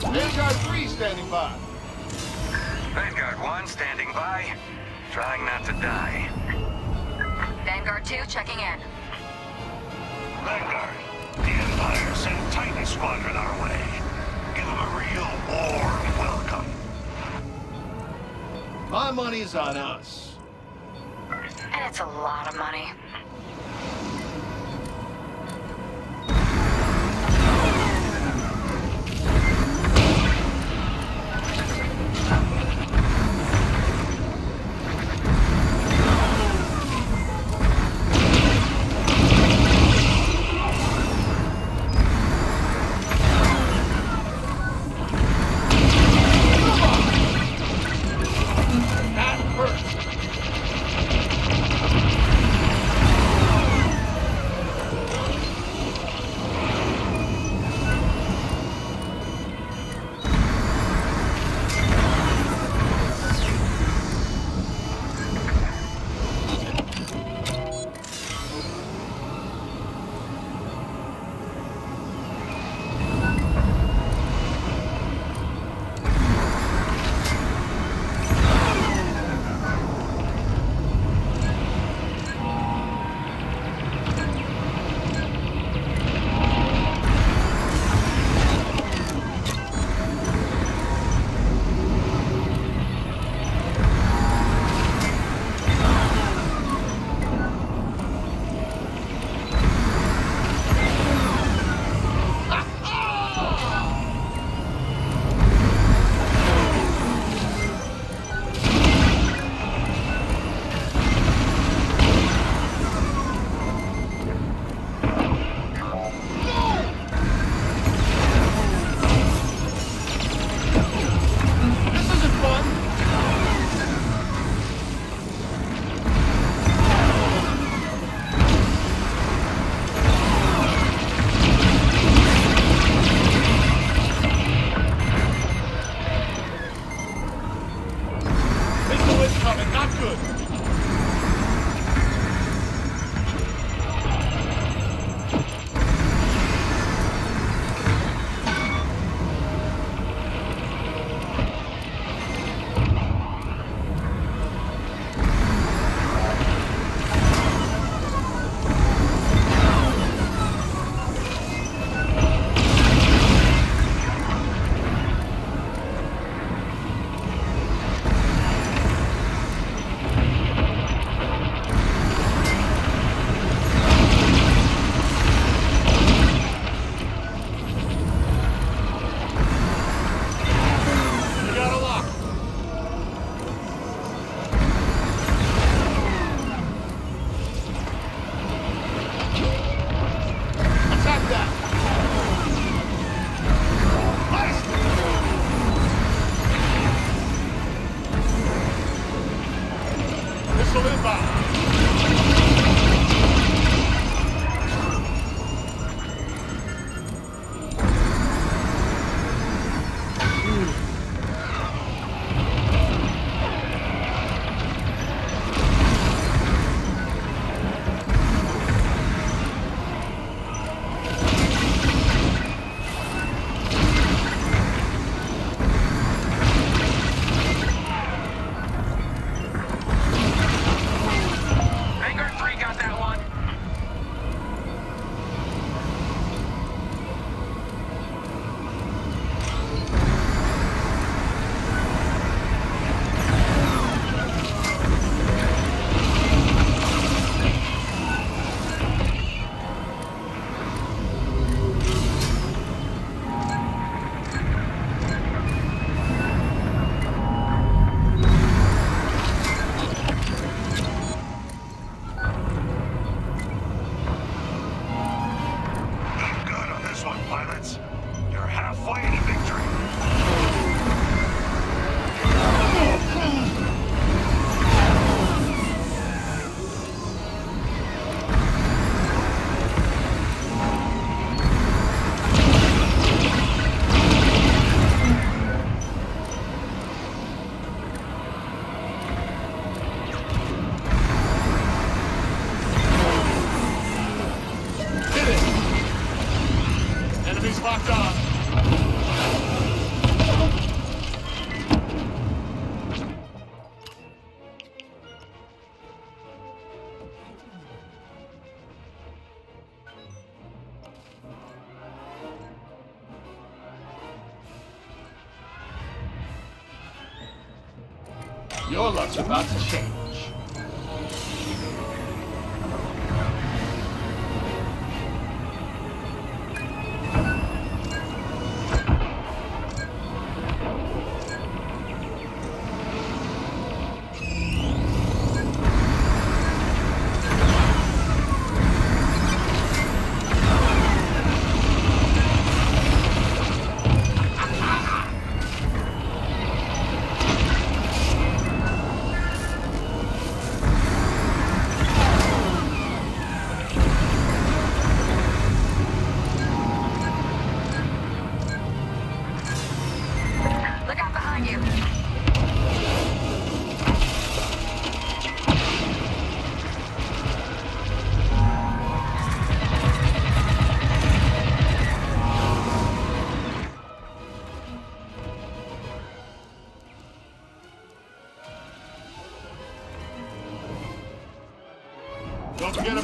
Vanguard 3 standing by. Vanguard 1 standing by. Trying not to die. Vanguard 2 checking in. Vanguard, the Empire sent Titan Squadron our way. Give them a real warm welcome. My money's on us. And it's a lot of money. Pilots. You're halfway to victory. Your luck's about to change.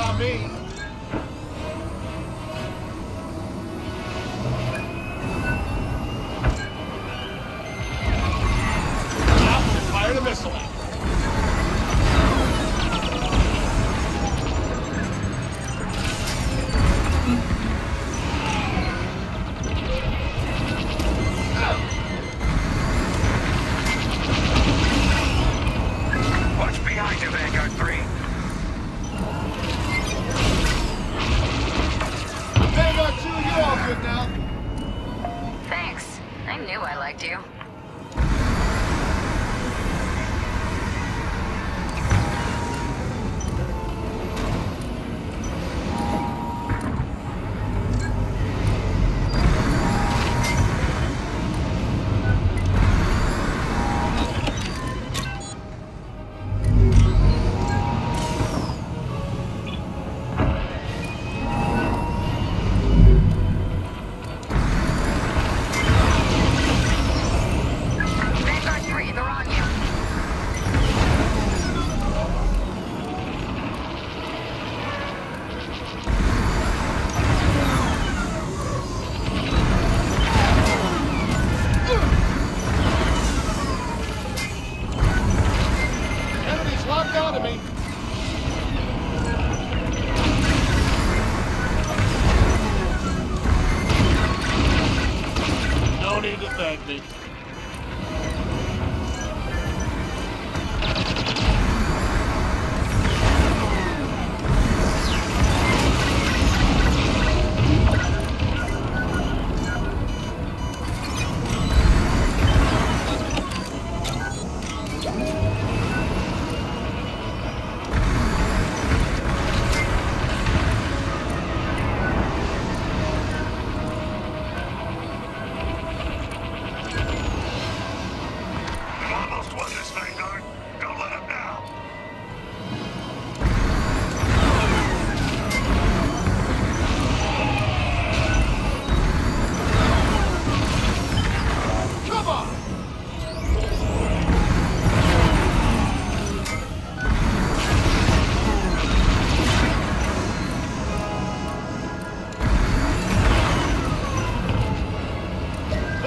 by me. Fire the missile.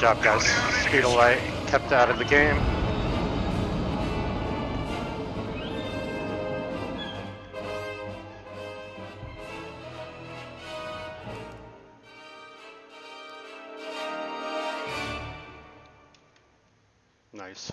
job, guys. Speed of light kept out of the game. Nice.